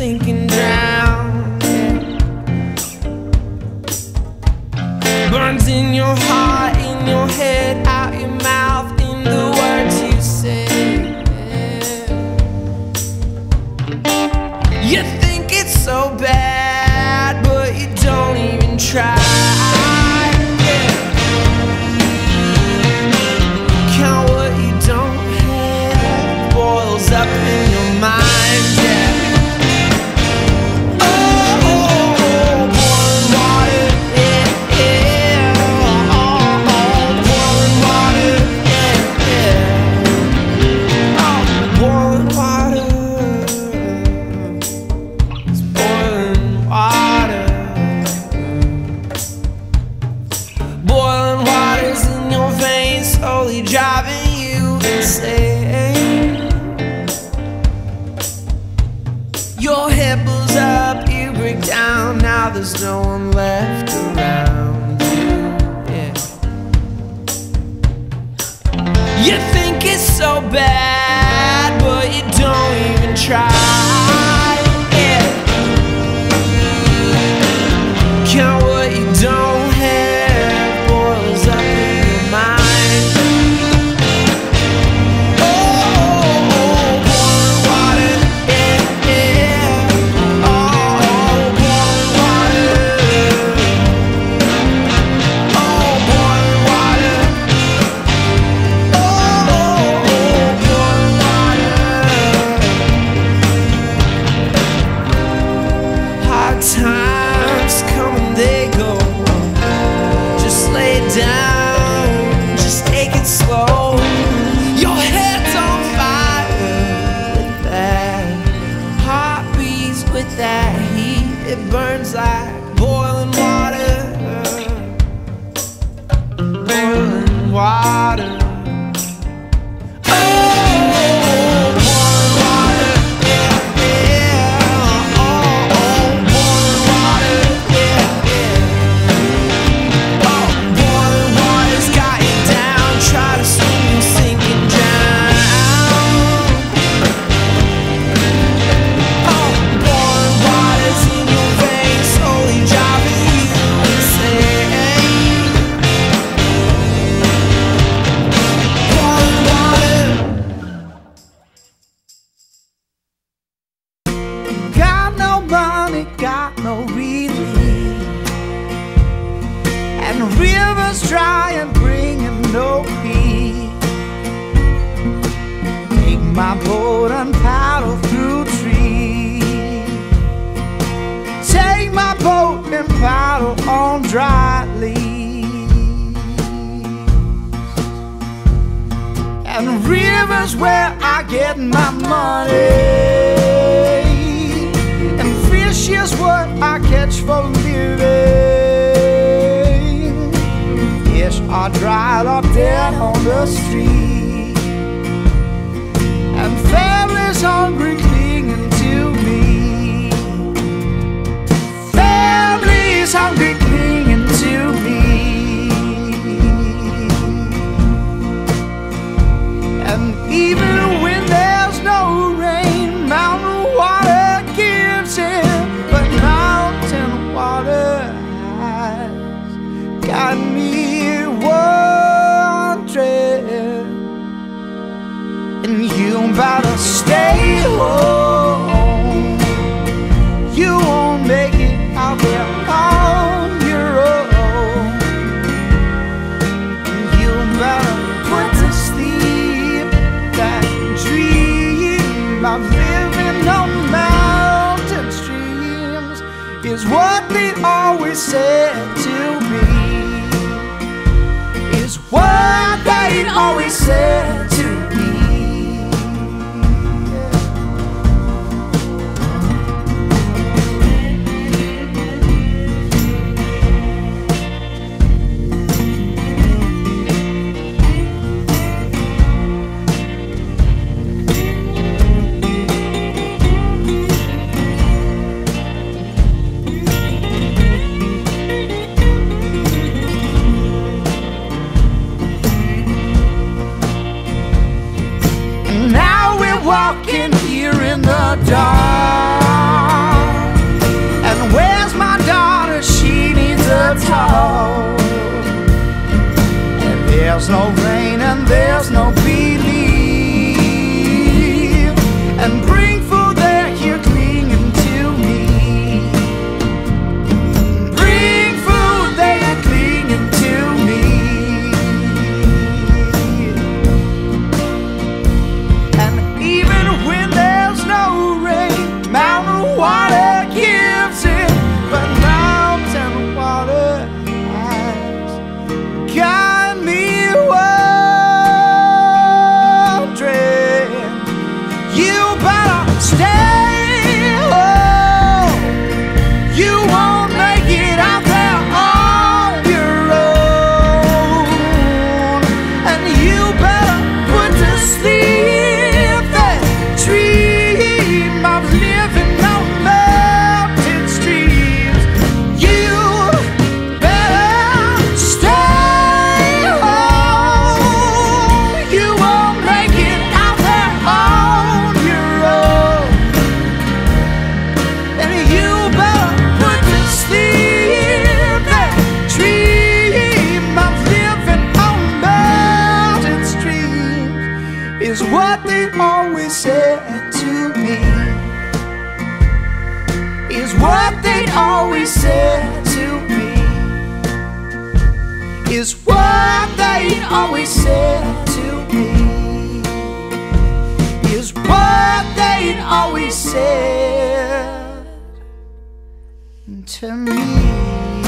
sink and drown. Burns in your heart, in your head, out your mouth, in the words you say. You think it's so bad, but you don't even try. Down. Now there's no one left around you. Yeah. You think it's so bad, but you don't even try. No relief. And river's dry and bringing no peace. Take my boat and paddle through trees. Take my boat and paddle on dry leaves. And river's where I get my money. Is what I catch for living. Fish are dried up dead on the street. And you better stay home. You won't make it out there on your own. You better put to sleep that dream of living on mountain streams is what they always said to me. Is what they always said walking here in the dark. And where's my daughter? She needs a talk. And there's no rain and there's no is what they always said to me. Is what they always said to me. Is what they always said to me. Is what they always said to me.